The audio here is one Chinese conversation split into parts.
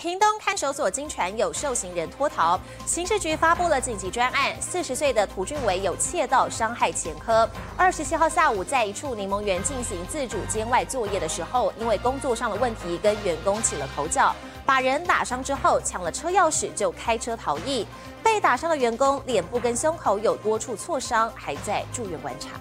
屏东看守所经传有受刑人脱逃，刑事局发布了紧急专案。四十岁的涂俊伟有窃盗伤害前科。二十七号下午，在一处柠檬园进行自主监外作业的时候，因为工作上的问题跟员工起了口角，把人打伤之后，抢了车钥匙就开车逃逸。被打伤的员工脸部跟胸口有多处挫伤，还在住院观察。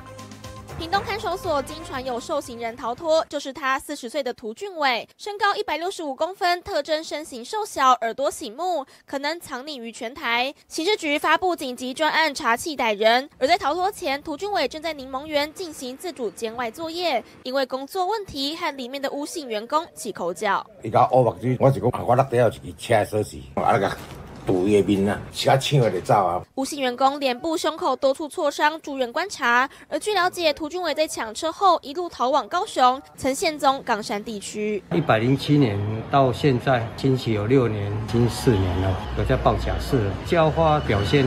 屏东看守所经传有受刑人逃脱，就是他四十岁的涂俊伟，身高一百六十五公分，特征身形瘦小，耳朵醒目，可能藏匿于全台。刑事局发布紧急专案查缉逮人，而在逃脱前，涂俊伟正在柠檬园进行自主监外作业，因为工作问题和里面的吴姓员工起口角。是讲，我那底下有一支车锁匙，啊那个。吴姓员工脸部、胸口多处挫伤，住院观察。而据了解，涂俊伟在抢车后一路逃往高雄，曾宪宗冈山地区。一百零七年到现在，经期有六年，经四年了，有在报假释了，交花表现。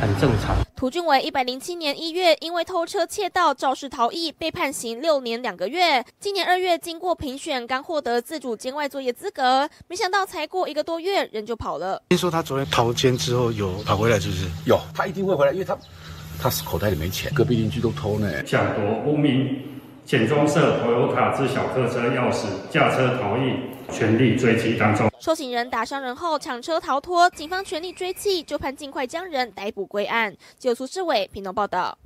很正常。涂俊伟一百零七年一月因为偷车窃盗肇事逃逸，被判刑六年两个月。今年二月经过评选，刚获得自主监外作业资格，没想到才过一个多月，人就跑了。听说他昨天逃监之后有跑回来，是不是？有，他一定会回来，因为他他是口袋里没钱，隔壁邻居都偷呢。抢夺无名简装色头油卡之小客车钥匙，驾车逃逸，全力追击当中。受刑人打伤人后抢车逃脱，警方全力追击，就盼尽快将人逮捕归案。九苏市委平东报道。